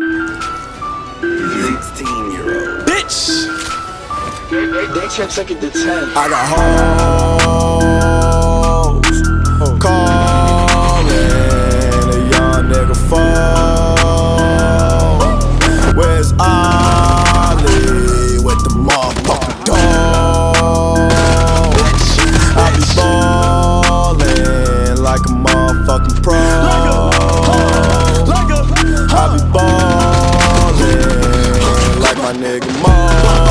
16 year old. Bitch! They, they, check second to 10. I got hoes calling a young nigga phone. Where's Ollie with the motherfucking dog? I be ballin' like a motherfucking pro. nigga Mo.